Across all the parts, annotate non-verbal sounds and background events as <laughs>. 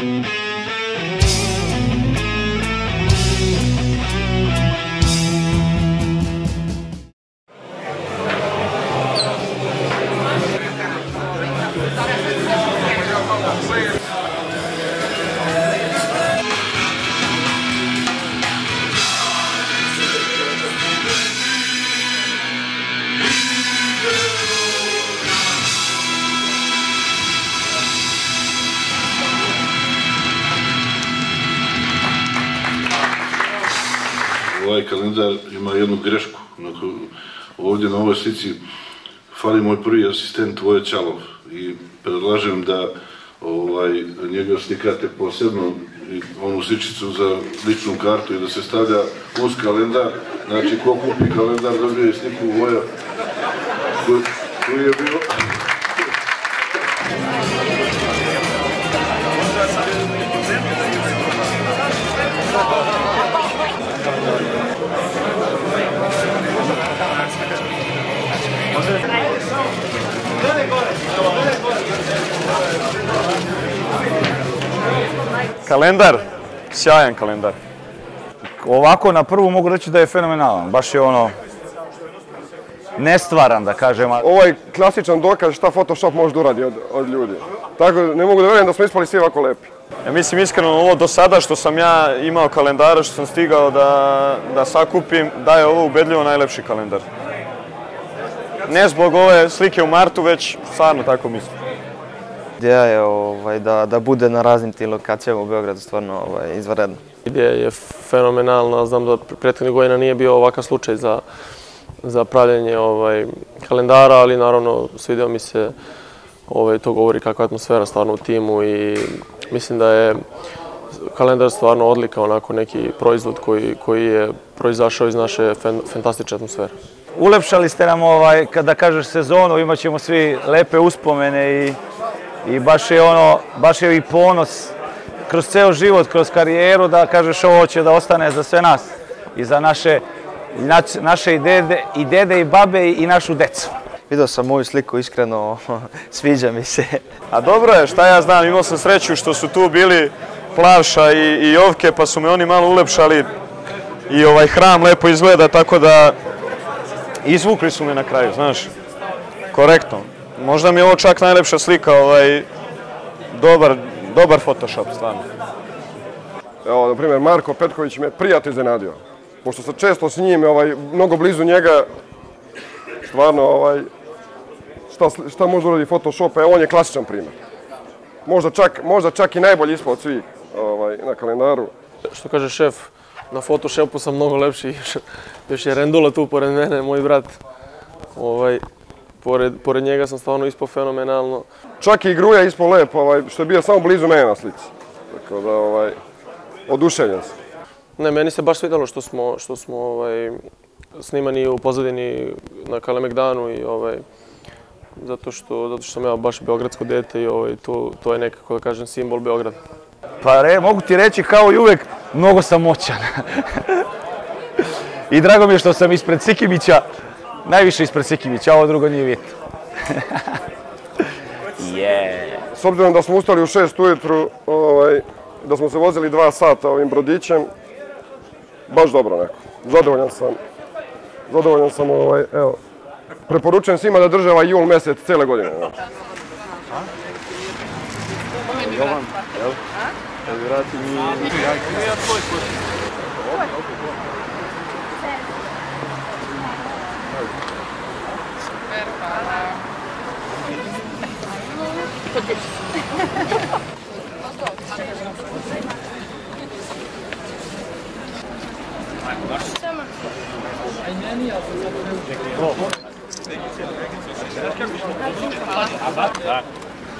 We're ovaj kalendar ima jednu grešku. Onako, ovdje na ovoj slici fali moj prvi asistent Voje Ćalov i predlažem da ovaj, njega slikate posebno i onu sličicu za ličnu kartu i da se stavlja uz kalendar. Znači, ko kupi kalendar dobije sliku Voja koji je bio... Kalendar, sjajan kalendar. Ovako na prvu mogu reći da je fenomenalan, baš je ono nestvaran da kažem. Ovo je klasičan dokaz šta Photoshop može da uradi od, od ljudi. Tako da ne mogu da verujem da smo ispali svi ovako lepi. Ja mislim iskreno ovo do sada što sam ja imao kalendara, što sam stigao da, da sakupim, da je ovo ubedljivo najlepši kalendar. Ne zbog ove slike u martu, već stvarno tako mislim. Ideja je ovaj, da, da bude na raznim tim lokacijama u Beogradu stvarno ovaj, izvanredno. Ideja je fenomenalna, znam da prethodnih godina nije bio ovakav slučaj za, za pravljanje ovaj, kalendara, ali naravno svidio mi se, ovaj, to govori kakva je atmosfera stvarno u timu i mislim da je kalendar stvarno odlika, onako neki proizvod koji, koji je proizašao iz naše fantastične atmosfere. Ulepšali ste nam ovaj, kada kažeš sezonu, imat ćemo svi lepe uspomene i, i baš je ono, baš je i ponos kroz ceo život, kroz karijeru da kažeš ovo će da ostane za sve nas i za naše, naš- naše i dede, i dede i babe i našu decu. Video sam moju sliku, iskreno <laughs> sviđa mi se. A dobro je, šta ja znam, imao sam sreću što su tu bili Plavša i, i Jovke, pa su me oni malo ulepšali i ovaj hram lepo izgleda, tako da izvukli su me na kraju, znaš, korektno. Možda mi je ovo čak najlepša slika, ovaj, dobar, dobar Photoshop, stvarno. Evo, na primjer, Marko Petković me prijatno iznenadio. Pošto sam često s njim, ovaj, mnogo blizu njega, stvarno, ovaj, šta, šta može da uradi Photoshop, evo, on je klasičan primjer. Možda čak, možda čak i najbolji ispod svih ovaj, na kalendaru. Što kaže šef, na Photoshopu sam mnogo lepši, još, još je Rendula tu pored mene, moj brat. Ovaj, pored, pored njega sam stvarno ispao fenomenalno. Čak i Gruja ispod lep, ovaj, što je bio samo blizu mene na slici. Tako da, ovaj, oduševljen sam. Ne, meni se baš svidalo što smo, što smo ovaj, snimani u pozadini na Kalemegdanu i ovaj, zato što, zato što sam ja baš beogradsko dete i ovaj, to, to je nekako da kažem simbol Beograda. Pa re, mogu ti reći kao i uvek, mnogo sam moćan. I drago mi je što sam ispred Sikimića, najviše ispred Sikimića, a ovo drugo nije bitno. Je. S obzirom da smo ustali u 6 ujutru, ovaj, da smo se vozili dva sata ovim brodićem, baš dobro neko. Zadovoljan sam. Zadovoljan sam, ovaj, evo. Preporučujem svima da drže ovaj jul mesec cele godine. Kad vrati mi... Ja tvoj kući. Super, hvala. Ajmo, baš.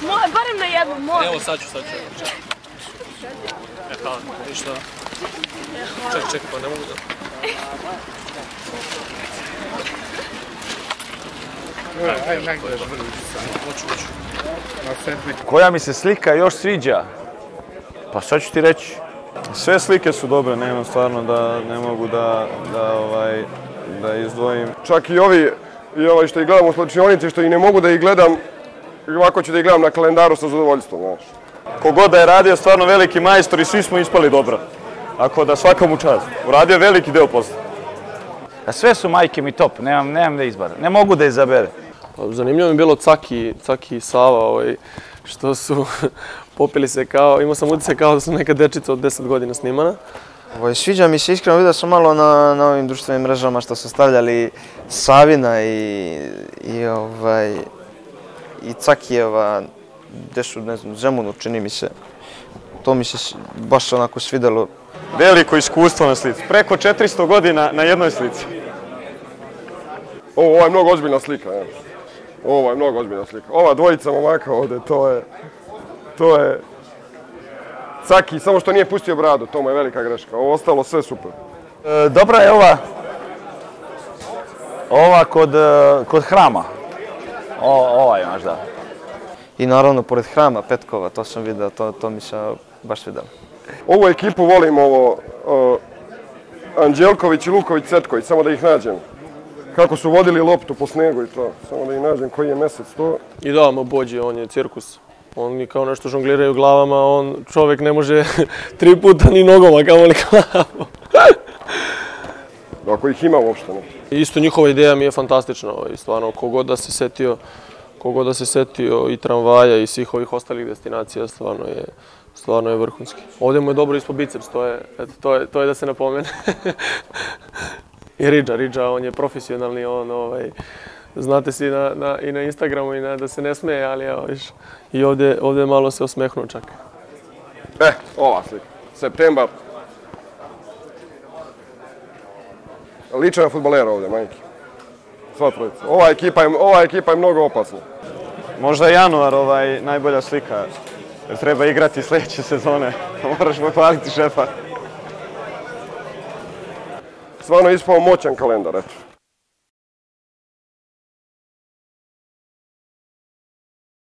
Moje bar barem na jednu, molim. Evo sad ću, sad ću. E, hvala, ništa. Ček, ček, pa ne mogu da... Koja mi se slika još sviđa? Pa sad ću ti reći. Sve slike su dobre, nemam stvarno da ne mogu da, da, ovaj, da izdvojim. Čak i ovi, i ovaj što ih gledam u slačionici, što i ne mogu da ih gledam, ovako ću da ih gledam na kalendaru sa zadovoljstvom, znaš. Kogod da je radio stvarno veliki majstor i svi smo ispali dobro. Tako da svaka mu čast. Uradio je veliki deo posla. A sve su majke mi top, nemam, nemam da izbar. Ne mogu da izabere. Pa, Zanimljivo mi je bilo Caki, Caki i Sava, ovaj, što su <laughs> popili se kao, imao sam utisak kao da su neka dečica od 10 godina snimana. Ovaj, sviđa mi se iskreno, vidio sam malo na, na ovim društvenim mrežama što su stavljali Savina i, i ovaj, i Cakijeva, gde su, ne znam, Zemunu čini mi se. To mi se baš onako svidelo. Veliko iskustvo na slici. Preko 400 godina na jednoj slici. Ovo, ovo je mnogo ozbiljna slika, znaš. Ovo je mnogo ozbiljna slika. Ova dvojica momaka ovde, to je, to je, Caki, samo što nije pustio bradu, to mu je velika greška. Ovo ostalo sve super. E, dobra je ova, ova kod, e, kod hrama. O, ovaj možda. I naravno, pored hrama Petkova, to sam video, to, to mi se baš svidelo. Ovu ekipu volim ovo, uh, Anđelković i Luković Cetković, samo da ih nađem. Kako su vodili loptu po snegu i to, samo da ih nađem koji je mesec to. I da, ma Bođe, on je cirkus. Oni kao nešto žongliraju glavama, on čovjek ne može <laughs> tri puta ni nogoma, kamoli glavom. Ih ima uopšte. Isto njihova ideja mi je fantastična, ovaj, stvarno, kogod da se setio, kogod da se setio i tramvaja i svih ovih ostalih destinacija, stvarno je, stvarno je vrhunski. Ovdje mu je dobro ispod biceps, to je, eto, to je, to je da se napomene. <laughs> I Ridža, Ridža, on je profesionalni, on, ovaj, znate svi na, na, i na Instagramu i na, da se ne smeje, ali evo, viš, i ovdje, ovdje malo se osmehnuo čak. E, ova slika. Septembar. Liče na futbolera ovdje, majke. Sva trojica. Ova ekipa je, ova ekipa je mnogo opasna. Možda je januar ovaj, najbolja slika. Jer treba igrati sljedeće sezone. <laughs> Moraš pohvaliti šefa. Stvarno je ispao moćan kalendar, eto.